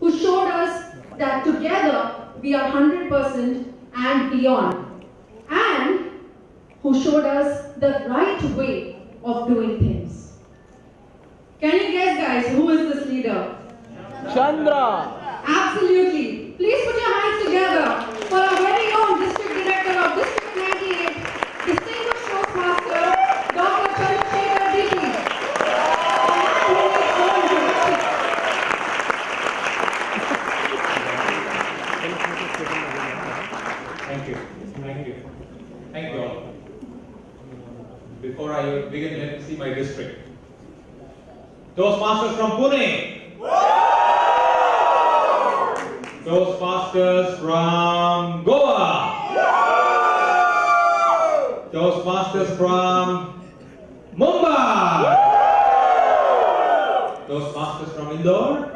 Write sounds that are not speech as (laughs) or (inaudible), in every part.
who showed us that together we are 100% and beyond, and who showed us the right way of doing things. Can you guess, guys, who is this leader? Chandra! Absolutely. Please put your hands together for our very own District Director of District 98, Distinguished Toastmaster, Dr. Chandrasekhar Ditti. A man who makes no introduction. Thank you. Thank you. Thank you all. Before I begin, let me see my district. Toastmasters from Pune. Toastmasters from Goa. Toastmasters from Mumbai. Toastmasters from Indore.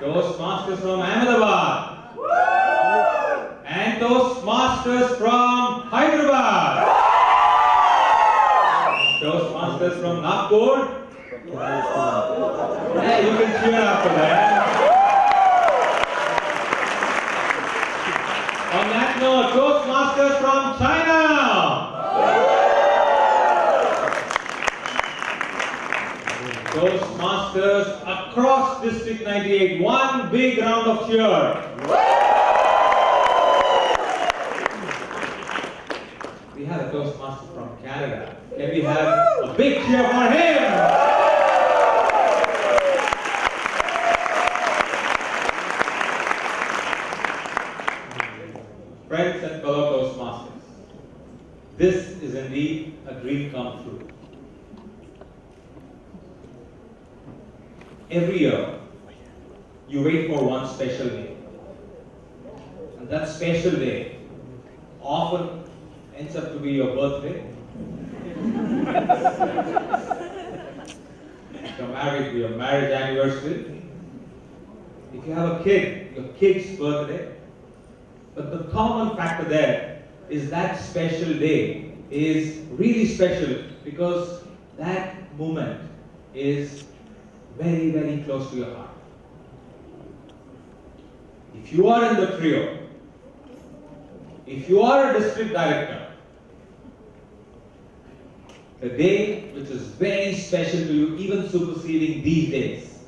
Toastmasters from Ahmedabad. And Toastmasters from Hyderabad. Toastmasters from Nagpur. You can cheer after that. On that note, Toastmasters from China. Toastmasters across District 98. One big round of cheer. We have a Toastmaster from Canada. Can we have a big cheer for him? Friends and fellow Toastmasters, this is indeed a dream come true. Every year, you wait for one special day. And that special day often ends up to be your birthday. if (laughs) you're married, your marriage anniversary. If you have a kid, your kid's birthday. But the common factor there is that special day is really special because that moment is very, very close to your heart. If you are in the trio, if you are a district director, the day which is very special to you, even superseding these days,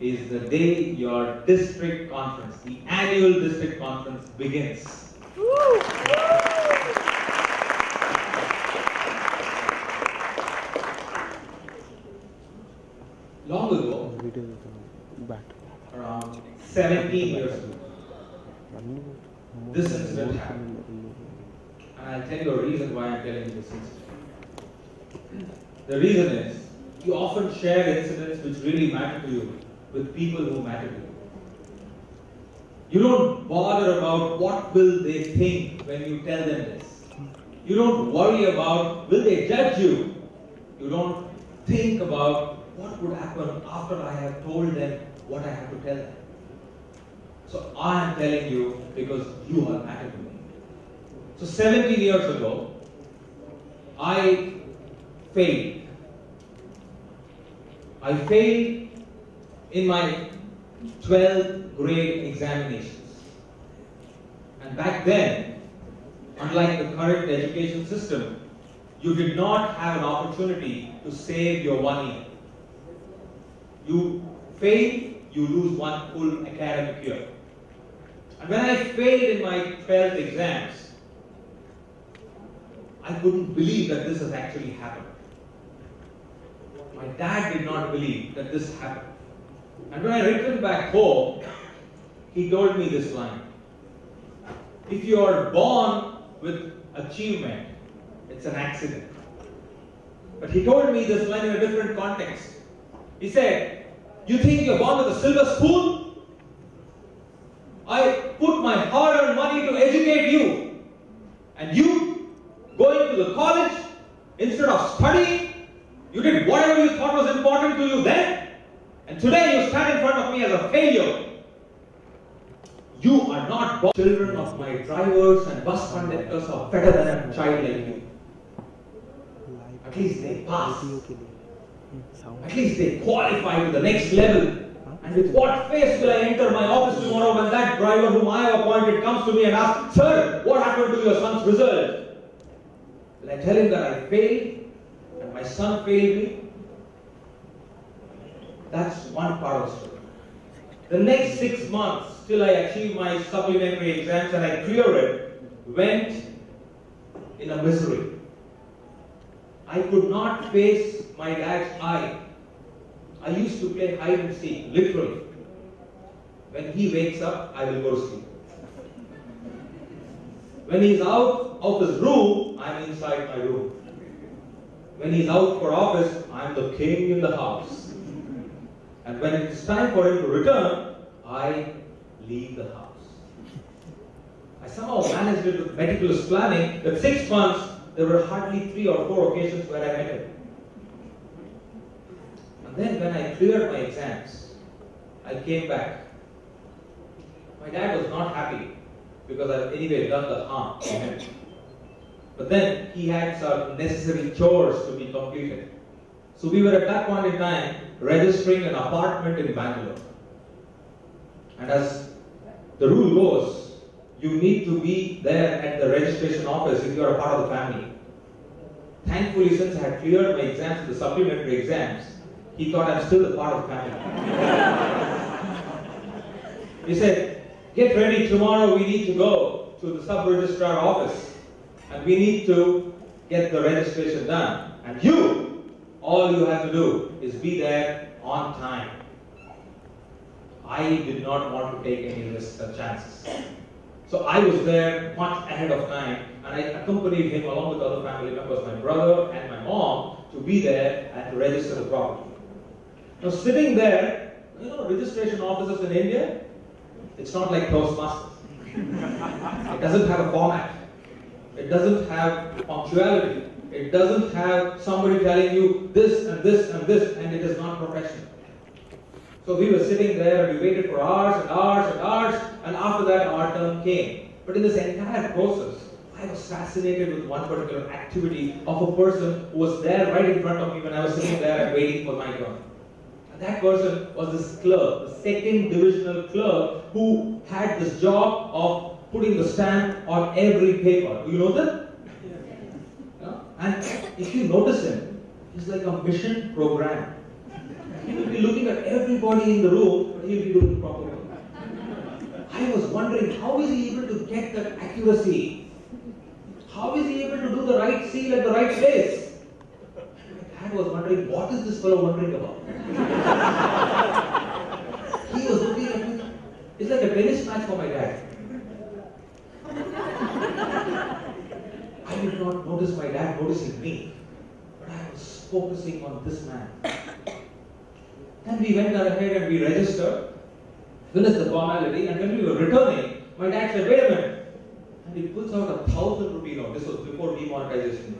is the day your district conference, the annual district conference begins. Long ago, around 17 years ago, this incident happened. And I'll tell you a reason why I'm telling you this incident. The reason is, you often share incidents which really matter to you with people who matter to you. You don't bother about what will they think when you tell them this. You don't worry about will they judge you. You don't think about what would happen after I have told them what I have to tell them. So I am telling you because you are matter to me. So 17 years ago, I failed. I failed in my 12th grade examinations. And back then, unlike the current education system, you did not have an opportunity to save your one year. You fail, you lose one full academic year. And when I failed in my 12th exams, I couldn't believe that this has actually happened. My dad did not believe that this happened. And when I returned back home, he told me this line. If you are born with achievement, it's an accident. But he told me this line in a different context. He said, You think you're born with a silver spoon? I put my hard earned money to educate you. And you, going to the college, instead of studying, you did whatever you thought was important to you then. And today you stand in front of me as a failure. You are not born. Children of my drivers and bus conductors are better than a child like you. At least they pass. At least they qualify to the next level. And with what face will I enter my office tomorrow when that driver whom I have appointed comes to me and asks, Sir, what happened to your son's result? Will I tell him that I failed and my son failed me? That's one part of the story. The next six months, till I achieve my supplementary exams and I clear it, went in a misery. I could not face my dad's eye. I used to play hide and seek, literally. When he wakes up, I will go to sleep. When he's out of his room, I'm inside my room. When he's out for office, I'm the king in the house. And when it's time for him to return, I leave the house. I somehow managed it with meticulous planning that six months there were hardly three or four occasions where I met him. And then when I cleared my exams, I came back. My dad was not happy because I had anyway done the harm to him. But then he had some necessary chores to be completed. So we were at that point in time registering an apartment in Bangalore. And as the rule goes, you need to be there at the registration office if you are a part of the family. Thankfully, since I had cleared my exams, the supplementary exams, he thought I'm still a part of the family. (laughs) he said, Get ready, tomorrow we need to go to the sub registrar office and we need to get the registration done. And you, all you have to do is be there on time. I did not want to take any risks or chances. So I was there much ahead of time and I accompanied him along with other family members, my brother and my mom, to be there and to register the property. Now sitting there, you know, registration offices in India, it's not like Toastmasters. it doesn't have a format. It doesn't have punctuality. It doesn't have somebody telling you this and this and this, and it is not professional. So we were sitting there and we waited for hours and hours and hours, and after that our turn came. But in this entire process, I was fascinated with one particular activity of a person who was there right in front of me when I was sitting there and waiting for my turn. And that person was this clerk, the second divisional clerk, who had this job of putting the stamp on every paper. Do you know that? Yeah. And if you notice him, he's like a mission program. He will be looking at everybody in the room, but he'll be doing properly. I was wondering how is he able to get that accuracy? How is he able to do the right seal at the right place? My dad was wondering, what is this fellow wondering about? (laughs) he was looking at me. It's like a tennis match for my dad. I did not notice my dad noticing me, but I was focusing on this man. Then we went ahead and we registered, finished the formality, and when we were returning, my dad said, wait a minute. He pulls out a thousand rupee note. This was before demonetization.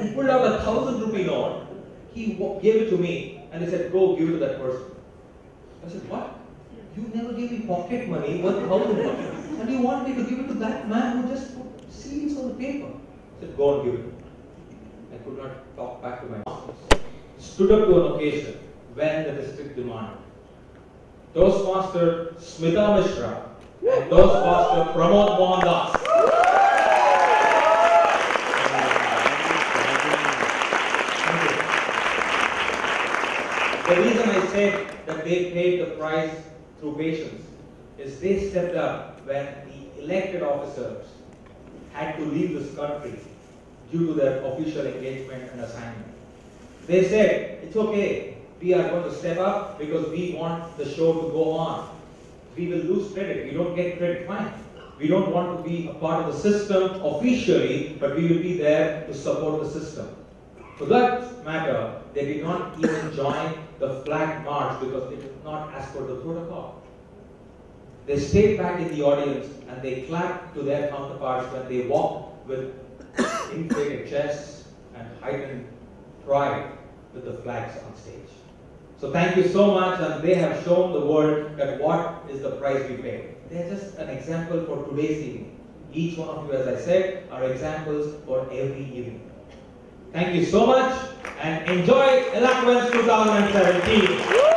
he pulled out a thousand rupee note. He gave it to me and he said, go give it to that person. I said, what? You never gave me pocket money worth thousand rupees. And you want me to give it to that man who just put seals on the paper. I said, go and give it. I could not talk back to my masters. Stood up to an occasion when the district demanded. Toastmaster Smita Mishra and Toastmaster Pramod Mohandas. The reason I said that they paid the price through patience is they stepped up when the elected officers had to leave this country due to their official engagement and assignment. They said, it's okay, we are going to step up because we want the show to go on. We will lose credit, we don't get credit, fine. We don't want to be a part of the system officially, but we will be there to support the system. For that matter, they did not even join the flag march because it was not as per the protocol. They stayed back in the audience and they clapped to their counterparts when they walked with (coughs) inflated chests and heightened pride with the flags on stage. So thank you so much, and they have shown the world that what is the price we pay. They're just an example for today's evening. Each one of you, as I said, are examples for every evening. Thank you so much and enjoy Eloquence 2017.